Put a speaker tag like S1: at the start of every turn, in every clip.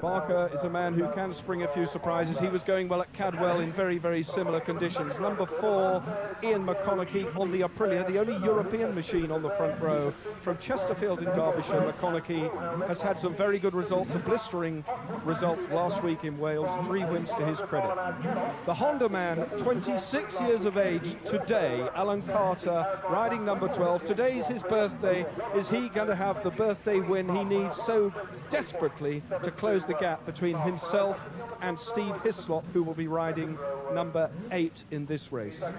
S1: Barker is a man who can spring a few surprises. He was going well at Cadwell in very, very similar conditions. Number four, Ian McConnachie on the Aprilia, the only European machine on the front row. From Chesterfield in Derbyshire, McConnachie has had some very good results, a blistering result last week in Wales, three wins to his credit. The Honda man, 26 years of age today, Alan Carter, riding number 12. Today is his birthday. Is he going to have the birthday win he needs so desperately to close the gap between himself and Steve Hislop, who will be riding number eight in this race.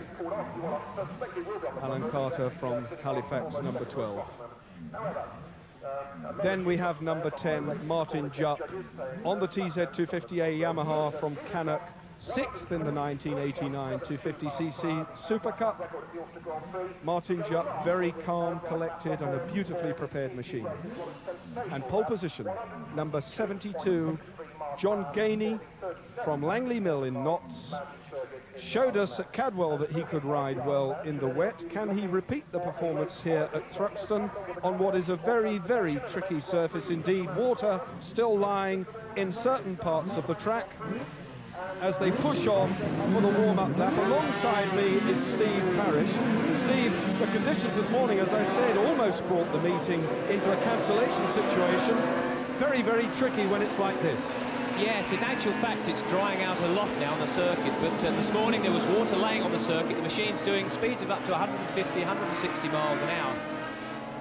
S1: Alan Carter from Halifax, number 12. Then we have number 10, Martyn Jupp, on the TZ250A Yamaha from Canuck, sixth in the 1989 250cc Super Cup. Martyn Jupp, very calm, collected, and a beautifully prepared machine. And pole position, number 72, John Gainey from Langley Mill in Notts. Showed us at Cadwell that he could ride well in the wet. Can he repeat the performance here at Thruxton on what is a very, very tricky surface indeed? Water still lying in certain parts of the track as they push on for the warm-up lap. Alongside me is Steve Parish. Steve, the conditions this morning, as I said, almost brought the meeting into a cancellation situation. Very, very tricky when it's like this.
S2: Yes, in actual fact, it's drying out a lot now on the circuit, but uh, this morning there was water laying on the circuit. The machine's doing speeds of up to 150, 160 miles an hour,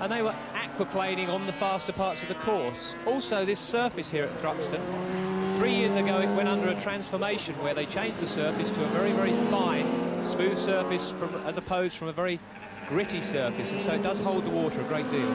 S2: and they were aquaplaning on the faster parts of the course. Also, this surface here at Thruxton, three years ago it went under a transformation where they changed the surface to a very, very fine, smooth surface from, as opposed from a very gritty surface, and so it does hold the water a great deal.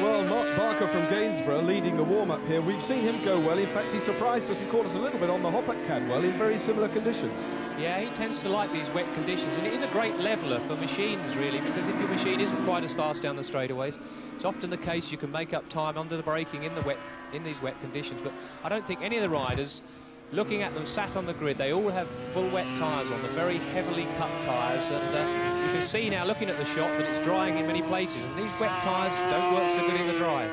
S1: Well, Mark Barker from Gainsborough leading the warm-up here. We've seen him go well. In fact, he surprised us and caught us a little bit on the hop at Cadwell in very similar conditions.
S2: Yeah, he tends to like these wet conditions, and it is a great leveller for machines, really, because if your machine isn't quite as fast down the straightaways, it's often the case you can make up time under the braking in the wet in these wet conditions. But I don't think any of the riders looking at them sat on the grid, they all have full wet tyres on, the very heavily cut tyres, and uh, you can see now, looking at the shot, that it's drying in many places, and these wet tyres don't work so good in the dry.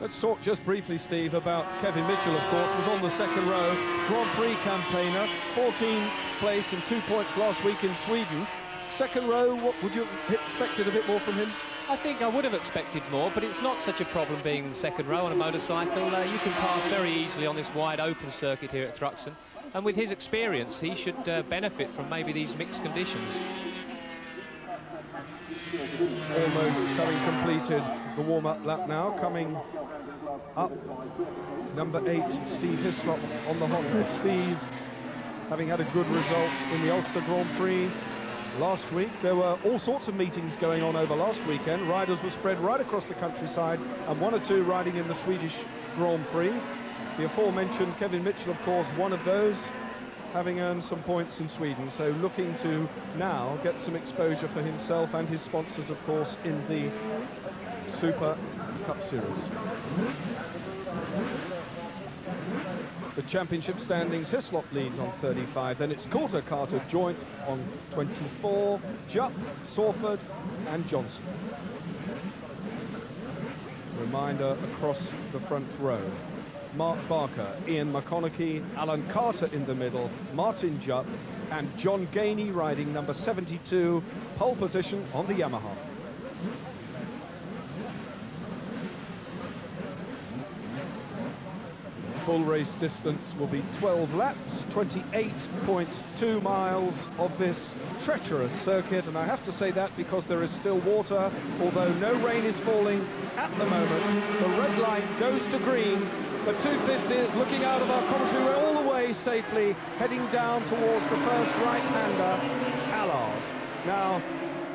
S1: Let's talk just briefly, Steve, about Kevin Mitchell, of course, was on the second row, Grand Prix campaigner, 14th place and two points last week in Sweden. Second row, what would you have expected a bit more from him?
S2: I think I would have expected more, but it's not such a problem being in the second row on a motorcycle. Uh, you can pass very easily on this wide open circuit here at Thruxton. And with his experience, he should uh, benefit from maybe these mixed conditions.
S1: Almost having completed the warm-up lap now, coming up, number eight, Steve Hislop on the Honda. Steve, having had a good result in the Ulster Grand Prix, last week. There were all sorts of meetings going on over last weekend. Riders were spread right across the countryside and one or two riding in the Swedish Grand Prix. The aforementioned Kevin Mitchell, of course, one of those, having earned some points in Sweden. So looking to now get some exposure for himself and his sponsors, of course, in the Super Cup Series the championship standings. Hislop leads on 35. Then it's Coulter, Carter, Joint on 24. Jupp, Sawford and Johnson. Reminder across the front row. Mark Barker, Ian McConnachie, Alan Carter in the middle, Martyn Jupp and John Gainey riding number 72, pole position on the Yamaha. Full race distance will be 12 laps, 28.2 miles of this treacherous circuit. And I have to say that because there is still water, although no rain is falling at the moment. The red light goes to green. The 250 is looking out of our commentary all the way safely, heading down towards the first right-hander, Allard. Now,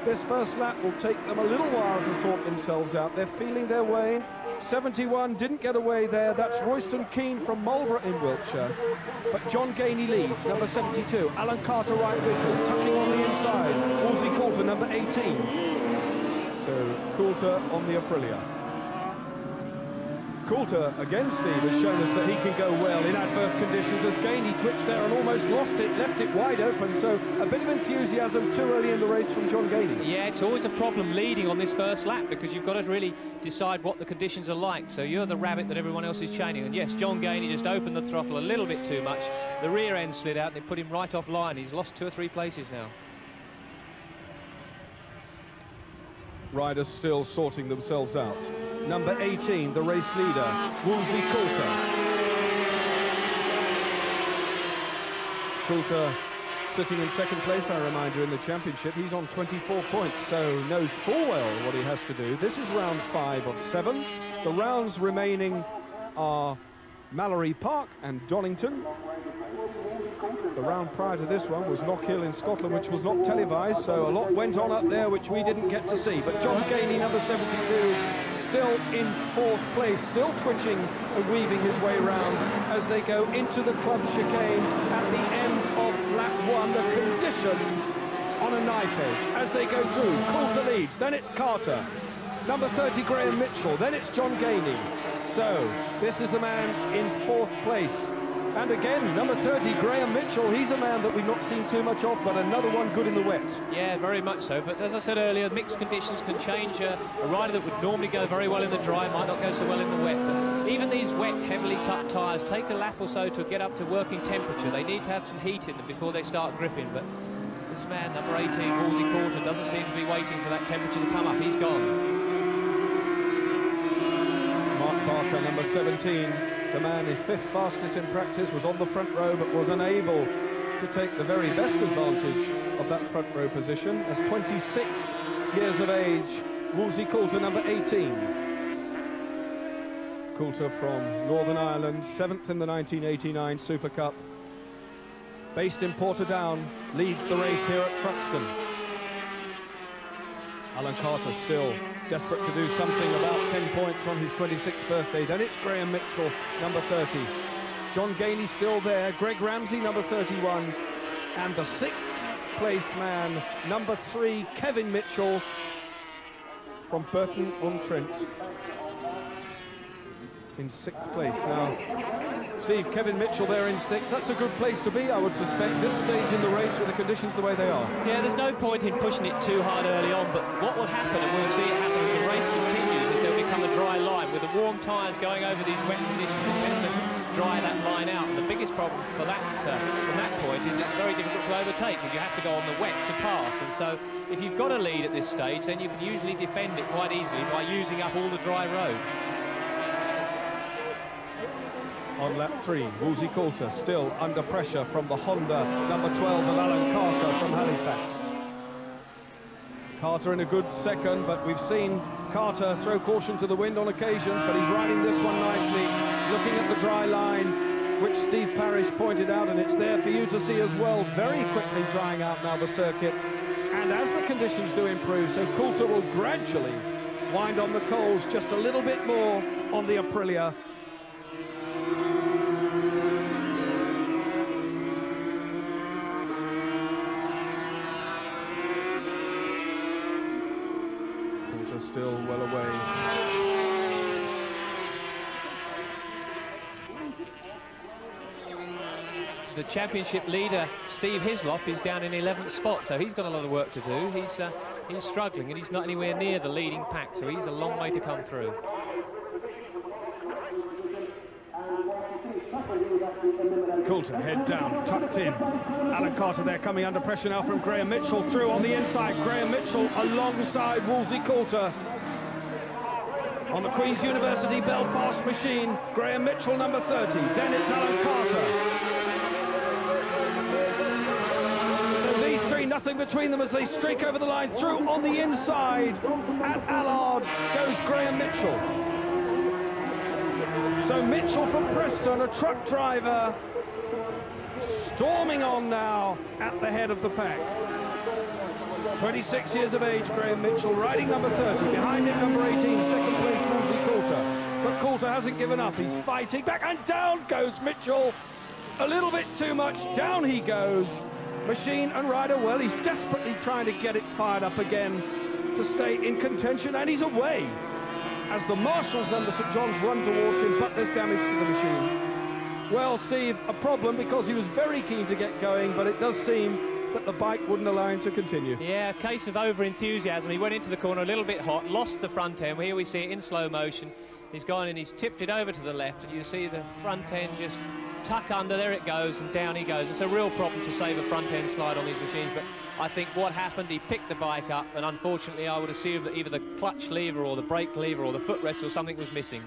S1: this first lap will take them a little while to sort themselves out. They're feeling their way. 71 didn't get away there. That's Royston Keane from Marlborough in Wiltshire. But John Gainey leads, number 72. Alan Carter right with him, tucking on the inside. Woolsey Coulter, number 18. So Coulter on the Aprilia. Coulter, again, Steve, has shown us that he can go well in adverse conditions. As Gainey twitched there and almost lost it, left it wide open. So a bit of enthusiasm too early in the race from John Gainey.
S2: Yeah, it's always a problem leading on this first lap because you've got to really decide what the conditions are like. So you're the rabbit that everyone else is chaining. And yes, John Gainey just opened the throttle a little bit too much. The rear end slid out and it put him right off line. He's lost two or three places now.
S1: Riders still sorting themselves out. Number 18, the race leader, Woolsey Coulter. Coulter sitting in second place, I remind you, in the championship. He's on 24 points, so knows full well what he has to do. This is round five of seven. The rounds remaining are Mallory Park and Donington. The round prior to this one was Knockhill in Scotland, which was not televised, so a lot went on up there which we didn't get to see. But John Gainey, number 72, still in fourth place, still twitching and weaving his way around as they go into the club chicane at the end of lap one. The conditions on a knife edge as they go through. Coulter leads, then it's Carter. Number 30, Graham Mitchell, then it's John Gainey. So, this is the man in fourth place. And again, number 30, Graham Mitchell, he's a man that we've not seen too much of, but another one good in the wet.
S2: Yeah, very much so. But as I said earlier, mixed conditions can change. Uh, a rider that would normally go very well in the dry might not go so well in the wet. But even these wet, heavily cut tyres take a lap or so to get up to working temperature. They need to have some heat in them before they start gripping. But this man, number 18, Woolsey Coulter, doesn't seem to be waiting for that temperature to come up. He's gone.
S1: Mark Barker, number 17, the man in fifth fastest in practice, was on the front row but was unable to take the very best advantage of that front row position. As 26 years of age, Woolsey Coulter, number 18. Coulter from Northern Ireland, seventh in the 1989 Super Cup. Based in Portadown, leads the race here at Thruxton. Alan Carter still desperate to do something about 10 points on his 26th birthday. Then it's Graham Mitchell, number 30. John Gainey still there. Greg Ramsey, number 31. And the sixth place man, number three, Kevin Mitchell from Burton-on-Trent in sixth place. Now, Steve, Kevin Mitchell there in sixth. That's a good place to be, I would suspect, this stage in the race with the conditions the way they are.
S2: Yeah, there's no point in pushing it too hard early on, but what will happen, and we'll see it happen as the race continues, is there'll become a dry line. With the warm tyres going over these wet conditions, it tends to dry that line out. And the biggest problem for that, uh, from that point is it's very difficult to overtake because you have to go on the wet to pass. And so if you've got a lead at this stage, then you can usually defend it quite easily by using up all the dry road.
S1: On lap three. Woolsey Coulter still under pressure from the Honda number 12 of Alan Carter from Halifax. Carter in a good second, but we've seen Carter throw caution to the wind on occasions, but he's riding this one nicely, looking at the dry line, which Steve Parish pointed out, and it's there for you to see as well, very quickly drying out now the circuit. And as the conditions do improve, so Coulter will gradually wind on the coals just a little bit more on the Aprilia still well away.
S2: The championship leader, Steve Hislop, is down in 11th spot, so he's got a lot of work to do. He's uh, he's struggling, and he's not anywhere near the leading pack, so he's a long way to come through.
S1: Coulter, head down, tucked in. Alan Carter there coming under pressure now from Graham Mitchell through on the inside. Graham Mitchell alongside Woolsey Coulter. On the Queen's University Belfast machine, Graham Mitchell number 30. Then it's Alan Carter. So these three, nothing between them as they streak over the line through on the inside. At Allard goes Graham Mitchell. So Mitchell from Preston, a truck driver, storming on now at the head of the pack. 26 years of age, Graham Mitchell, riding number 30. Behind him, number 18, second place, Woolsey Coulter. But Coulter hasn't given up. He's fighting back, and down goes Mitchell. A little bit too much. Down he goes. Machine and rider, well, he's desperately trying to get it fired up again to stay in contention, and he's away. as the marshals the St John's run towards him, but there's damage to the machine. Well, Steve, a problem because he was very keen to get going, but it does seem that the bike wouldn't allow him to continue.
S2: Yeah, a case of over-enthusiasm. He went into the corner a little bit hot, lost the front end. Here we see it in slow motion. He's gone and he's tipped it over to the left, and you see the front end just tuck under, there it goes, and down he goes. It's a real problem to save a front end slide on these machines, but I think what happened, he picked the bike up, and unfortunately I would assume that either the clutch lever or the brake lever or the footrest or something was missing.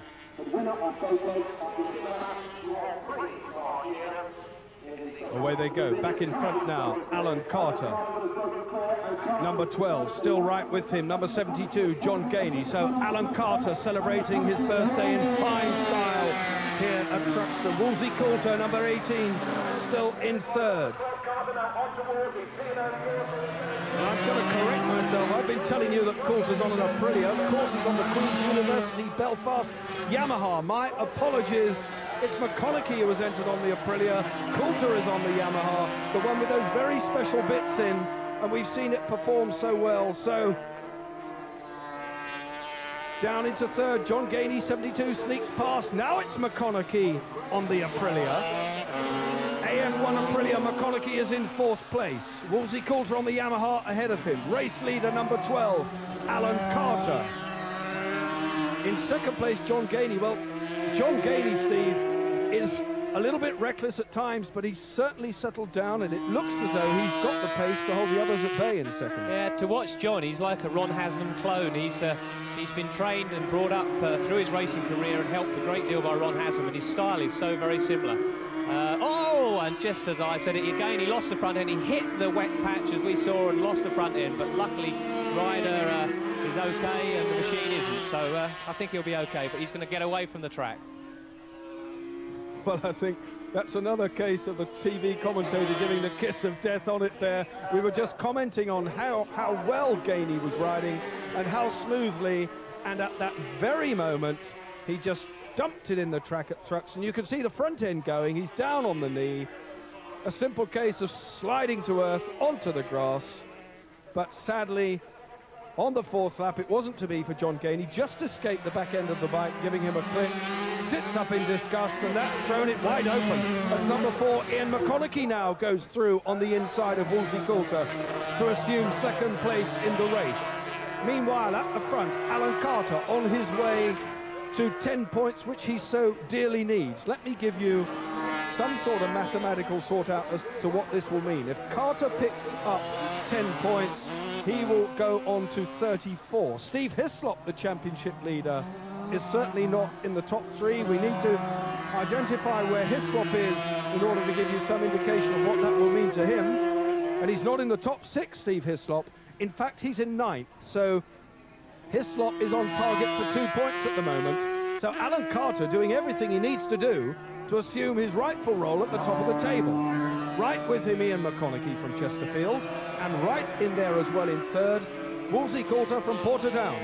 S1: Away they go, back in front now, Alan Carter. Number 12, still right with him, number 72, John Gainey. So Alan Carter celebrating his birthday in fine style here at Thruxton. Woolsey Coulter, number 18, still in third. I've got to correct myself. I've been telling you that Coulter's on an Aprilia. Of course, he's on the Queen's University Belfast Yamaha. My apologies. It's McConnachie who was entered on the Aprilia. Coulter is on the Yamaha, the one with those very special bits in, and we've seen it perform so well. So down into third, John Gainey, 72, sneaks past. Now it's McConnachie on the Aprilia. AM1 Aprilia, McConnachie is in fourth place. Woolsey Coulter on the Yamaha ahead of him. Race leader number 12, Alan Carter. In second place, John Gainey. Well, John Gainey, Steve, is a little bit reckless at times, but he's certainly settled down, and it looks as though he's got the pace to hold the others at bay in second.
S2: Yeah, to watch John, he's like a Ron Haslam clone. He's uh, he's been trained and brought up uh, through his racing career and helped a great deal by Ron Haslam, and his style is so very similar. Uh, oh, and just as I said it again, he lost the front end. He hit the wet patch as we saw and lost the front end, but luckily rider uh, is okay and the machine. So uh, I think he'll be okay, but he's going to get away from the track.
S1: Well, I think that's another case of the TV commentator giving the kiss of death on it there. We were just commenting on how, how well Gainey was riding and how smoothly, and at that very moment, he just dumped it in the track at Thruxton. You can see the front end going. He's down on the knee. A simple case of sliding to earth onto the grass. But sadly, on the fourth lap, it wasn't to be for John Gainey. Just escaped the back end of the bike, giving him a clip. Sits up in disgust, and that's thrown it wide open. As number four, Ian McConnachie now goes through on the inside of Woolsey Coulter to assume second place in the race. Meanwhile, at the front, Alan Carter on his way to 10 points, which he so dearly needs. Let me give you some sort of mathematical sort out as to what this will mean. If Carter picks up 10 points, he will go on to 34. Steve Hislop, the championship leader, is certainly not in the top three. We need to identify where Hislop is in order to give you some indication of what that will mean to him. And he's not in the top six, Steve Hislop. In fact, he's in ninth. So Hislop is on target for two points at the moment. So Alan Carter doing everything he needs to do to assume his rightful role at the top of the table. Right with him, Ian McConnachie from Chesterfield, and right in there as well in third, Woolsey Coulter from Portadown.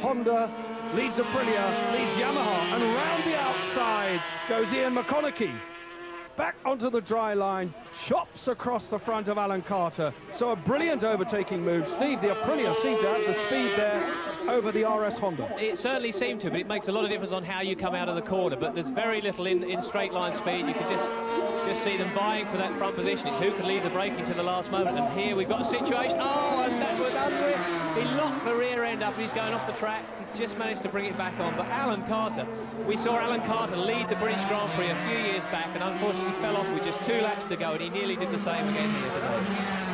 S1: Honda leads Aprilia, leads Yamaha, and round the outside goes Ian McConnachie back onto the dry line, chops across the front of Alan Carter. So a brilliant overtaking move. Steve, the Aprilia seemed to have the speed there over the RS Honda.
S2: It certainly seemed to, but it makes a lot of difference on how you come out of the corner. But there's very little in, in straight line speed. You can just just see them vying for that front position. It's who can lead the braking to the last moment. And here we've got a situation. Oh, and that was under it. He locked the rear end up. He's going off the track. He's just managed to bring it back on. But Alan Carter, we saw Alan Carter lead the British Grand Prix a few years back and unfortunately fell off with just two laps to go. And he nearly did the same again here today.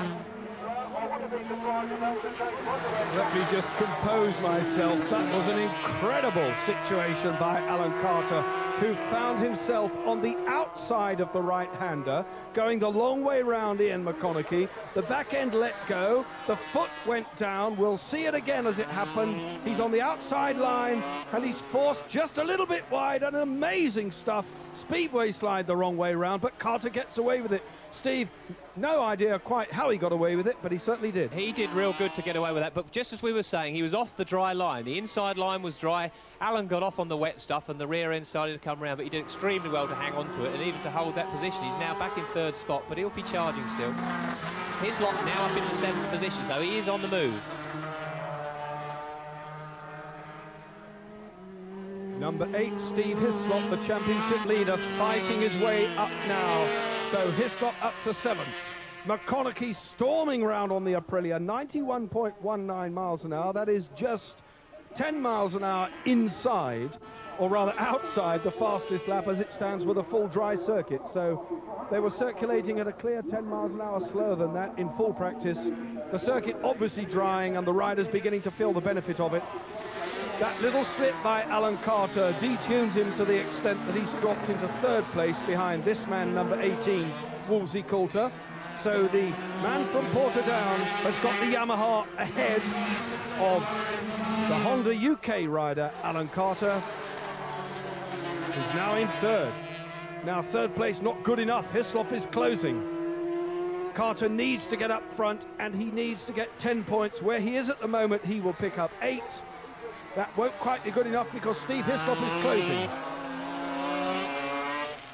S1: Let me just compose myself. That was an incredible situation by Alan Carter, who found himself on the outside of the right-hander, going the long way round Ian McConnachie. The back end let go, the foot went down. We'll see it again as it happened. He's on the outside line, and he's forced just a little bit wide, and amazing stuff. Speedway slide the wrong way round, but Carter gets away with it. Steve, no idea quite how he got away with it, but he certainly did.
S2: He did real good to get away with that, but just as we were saying, he was off the dry line. The inside line was dry. Alan got off on the wet stuff, and the rear end started to come around, but he did extremely well to hang on to it and even to hold that position. He's now back in third spot, but he'll be charging still. Hislop now up in the seventh position, so he is on the move.
S1: Number eight, Steve Hislop, the championship leader, fighting his way up now. So Hislop up to seventh. McConnachie storming round on the Aprilia, 91.19 miles an hour. That is just 10 miles an hour inside, or rather outside, the fastest lap as it stands with a full dry circuit. So they were circulating at a clear 10 miles an hour slower than that in full practice. The circuit obviously drying and the riders beginning to feel the benefit of it. That little slip by Alan Carter detuned him to the extent that he's dropped into third place behind this man, number 18, Woolsey Coulter. So the man from Portadown has got the Yamaha ahead of the Honda UK rider, Alan Carter. He's now in third. Now third place not good enough. Hislop is closing. Carter needs to get up front and he needs to get 10 points. Where he is at the moment, he will pick up eight. That won't quite be good enough because Steve Hislop is closing.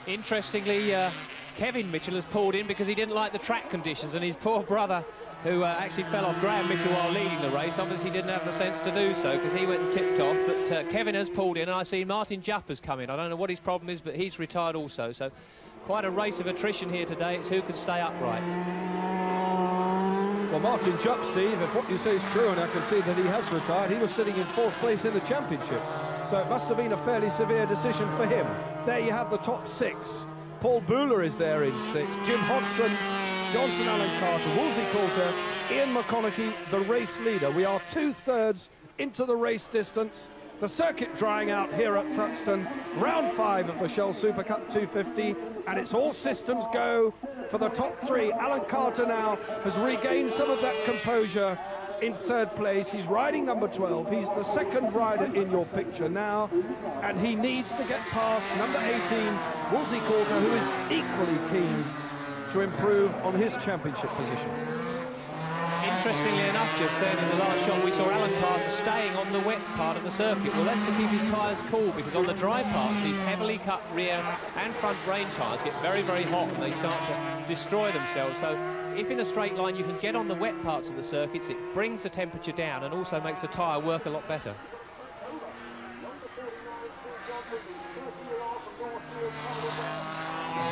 S2: Interestingly, uh, Kevin Mitchell has pulled in because he didn't like the track conditions and his poor brother who uh, actually fell off. Graham Mitchell while leading the race obviously didn't have the sense to do so because he went and tipped off. But uh, Kevin has pulled in. And I see Martyn Jupp has come in. I don't know what his problem is but he's retired also. So quite a race of attrition here today. It's who can stay upright
S1: well, Martyn Jupp, Steve, if what you say is true, and I can see that he has retired, he was sitting in fourth place in the championship. So it must have been a fairly severe decision for him. There you have the top six. Paul Booler is there in six. Jim Hodson, Johnson Alan Carter, Woolsey Coulter, Ian McConnachie, the race leader. We are two-thirds into the race distance. The circuit drying out here at Thruxton. Round five of the Shell Super Cup 250, and it's all systems go for the top three. Alan Carter now has regained some of that composure in third place. He's riding number 12. He's the second rider in your picture now, and he needs to get past number 18, Wolsey Coulter, who is equally keen to improve on his championship position.
S2: Interestingly enough, just then in the last shot, we saw Alan Carter staying on the wet part of the circuit. Well, that's to keep his tyres cool, because on the dry parts, these heavily cut rear and front rain tyres get very, very hot and they start to destroy themselves. So if in a straight line you can get on the wet parts of the circuits, it brings the temperature down and also makes the tyre work a lot better.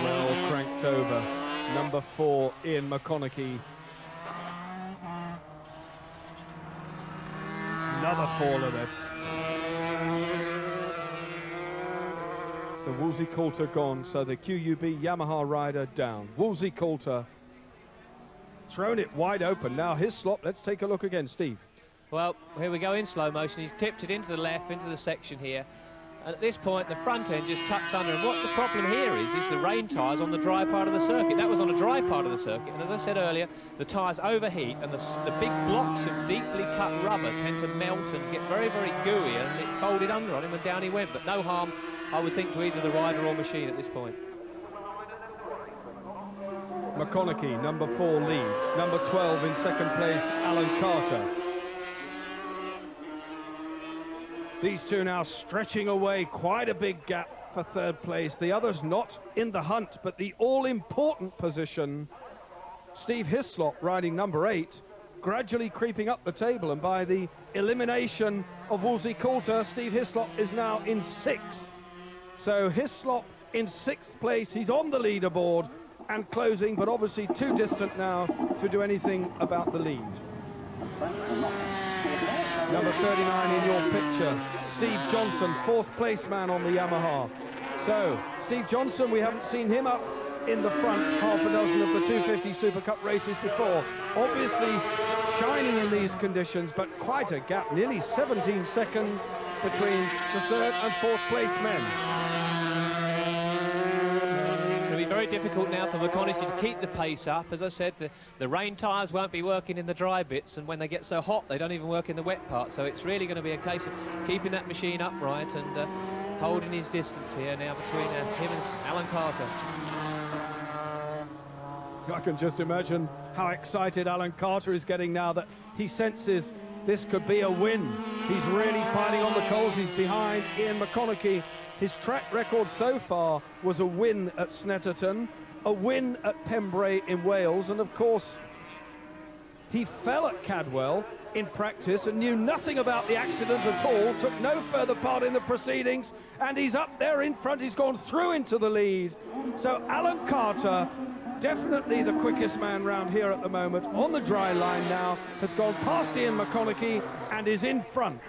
S1: Well cranked over. Number four, Ian McConnachie Another faller there. So Woolsey Coulter gone, so the QUB Yamaha rider down. Woolsey Coulter thrown it wide open. Now Hislop, let's take a look again, Steve.
S2: Well, here we go in slow motion. He's tipped it into the left, into the section here. And at this point, the front end just tucks under. And what the problem here is, is the rain tyres on the dry part of the circuit. That was on a dry part of the circuit. And as I said earlier, the tyres overheat and the, the big blocks of deeply cut rubber tend to melt and get very, very gooey. And it folded under on him and down he went. But no harm, I would think, to either the rider or machine at this point.
S1: McConnachie, number four, leads. Number 12 in second place, Alan Carter. These two now stretching away quite a big gap for third place. The others not in the hunt, but the all-important position. Steve Hislop riding number eight, gradually creeping up the table, and by the elimination of Woolsey Coulter, Steve Hislop is now in sixth. So Hislop in sixth place, he's on the leaderboard and closing, but obviously too distant now to do anything about the lead number 39 in your picture, Steve Johnson, fourth place man on the Yamaha. So, Steve Johnson, we haven't seen him up in the front half a dozen of the 250 Super Cup races before. Obviously shining in these conditions, but quite a gap, nearly 17 seconds between the third and fourth place men
S2: difficult now for McConnachie to keep the pace up. As I said, the, the rain tyres won't be working in the dry bits, and when they get so hot, they don't even work in the wet part. So it's really going to be a case of keeping that machine upright and uh, holding his distance here now between uh, him and Alan Carter.
S1: I can just imagine how excited Alan Carter is getting now that he senses this could be a win. He's really fighting on the coals. He's behind Ian McConnachie his track record so far was a win at Snetterton, a win at Pembrey in Wales, and of course, he fell at Cadwell in practice and knew nothing about the accident at all, took no further part in the proceedings, and he's up there in front. He's gone through into the lead. So Alan Carter, definitely the quickest man round here at the moment, on the dry line now, has gone past Ian McConnachie and is in front.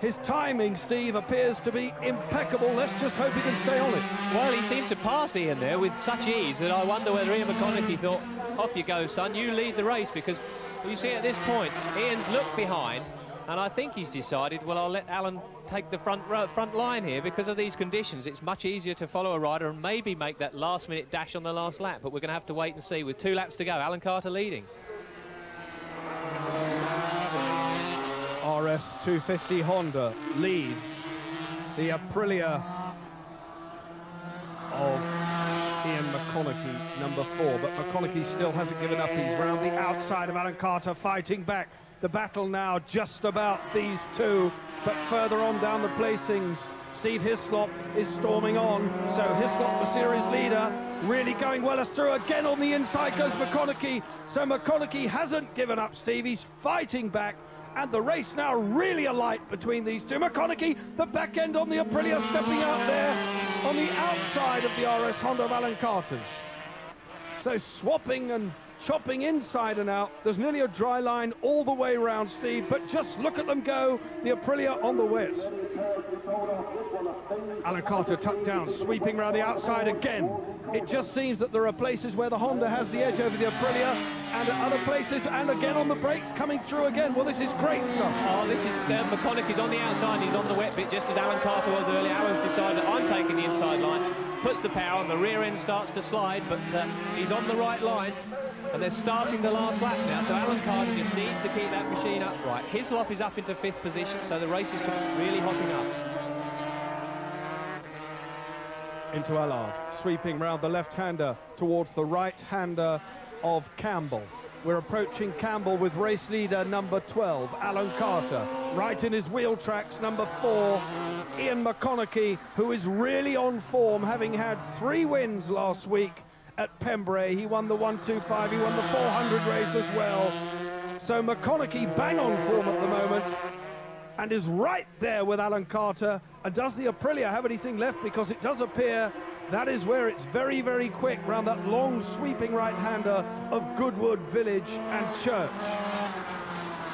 S1: His timing, Steve, appears to be impeccable. Let's just hope he can stay on it.
S2: Well, he seemed to pass Ian there with such ease that I wonder whether Ian McConnachie thought, off you go, son, you lead the race, because you see at this point, Ian's looked behind, and I think he's decided, well, I'll let Alan take the front front line here because of these conditions. It's much easier to follow a rider and maybe make that last-minute dash on the last lap, but we're going to have to wait and see. With two laps to go, Alan Carter leading.
S1: RS 250 Honda leads the Aprilia of Ian McConnachie, number four. But McConnachie still hasn't given up. He's round the outside of Alan Carter, fighting back. The battle now just about these two, but further on down the placings, Steve Hislop is storming on. So Hislop, the series leader, really going well as through again on the inside goes McConnachie. So McConnachie hasn't given up, Steve. He's fighting back and the race now really alight between these two. McConnachie, the back end on the Aprilia, stepping out there on the outside of the RS Honda Alan Carter's. So swapping and chopping inside and out. There's nearly a dry line all the way round, Steve, but just look at them go, the Aprilia on the wet. Alan Carter tucked down, sweeping around the outside again. It just seems that there are places where the Honda has the edge over the Aprilia, and other places, and again on the brakes, coming through again. Well, this is great stuff.
S2: Oh, this is uh, McConnachie's on the outside, he's on the wet bit, just as Alan Carter was earlier. Alan's decided I'm taking the inside line, puts the power on, the rear end starts to slide, but uh, he's on the right line. And they're starting the last lap now, so Alan Carter just needs to keep that machine upright. His Hislop is up into fifth position, so the race is really hotting up.
S1: Into Allard, sweeping round the left-hander towards the right-hander of Campbell. We're approaching Campbell with race leader number 12, Alan Carter. Right in his wheel tracks, number four, Ian McConnachie, who is really on form, having had three wins last week at Pembrey. He won the 125, he won the 400 race as well. So McConnachie bang on form at the moment and is right there with Alan Carter. And does the Aprilia have anything left? Because it does appear that is where it's very, very quick round that long sweeping right-hander of Goodwood Village and Church.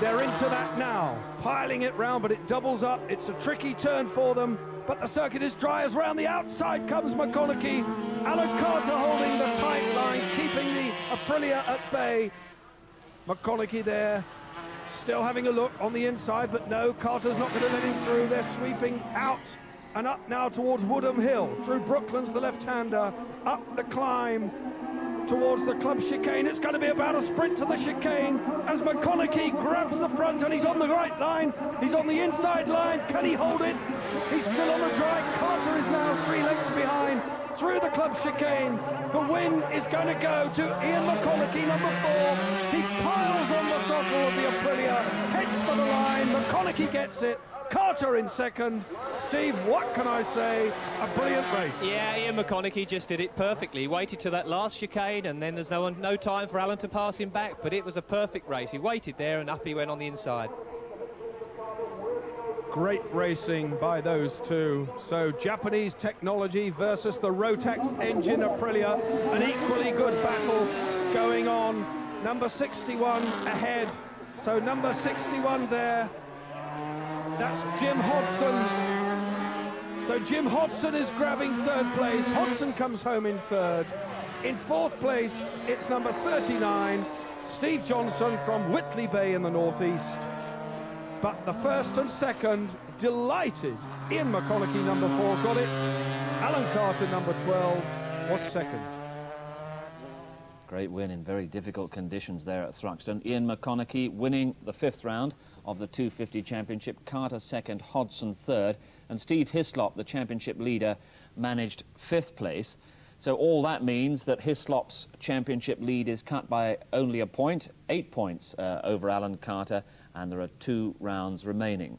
S1: They're into that now, piling it round, but it doubles up. It's a tricky turn for them but the circuit is dry as round the outside comes McConnachie. Alan Carter holding the tight line, keeping the Aprilia at bay. McConnachie there, still having a look on the inside, but no, Carter's not going to let him through. They're sweeping out and up now towards Woodham Hill, through Brooklands, the left-hander, up the climb, towards the club chicane. It's going to be about a sprint to the chicane as McConnachie grabs the front and he's on the right line. He's on the inside line. Can he hold it? He's still on the dry. Carter is now three lengths behind through the club chicane. The win is going to go to Ian McConnachie, number four. He piles on the throttle of the Aprilia, heads for the line. McConnachie gets it. Carter in second. Steve, what can I say? A brilliant race.
S2: Yeah, Ian McConnachie just did it perfectly. He waited to that last chicane, and then there's no, one, no time for Alan to pass him back, but it was a perfect race. He waited there, and up he went on the inside.
S1: Great racing by those two. So Japanese technology versus the Rotax engine Aprilia. An equally good battle going on. Number 61 ahead. So number 61 there that's Jim Hodson. So Jim Hodson is grabbing third place. Hodson comes home in third. In fourth place, it's number 39, Steve Johnson from Whitley Bay in the northeast. But the first and second, delighted. Ian McConnachie, number four, got it. Alan Carter, number 12, was second.
S3: Great win in very difficult conditions there at Thruxton. Ian McConnachie winning the fifth round of the 250 Championship, Carter second, Hodson third, and Steve Hislop, the championship leader, managed fifth place. So all that means that Hislop's championship lead is cut by only a point, eight points uh, over Alan Carter, and there are two rounds remaining.